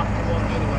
off towards the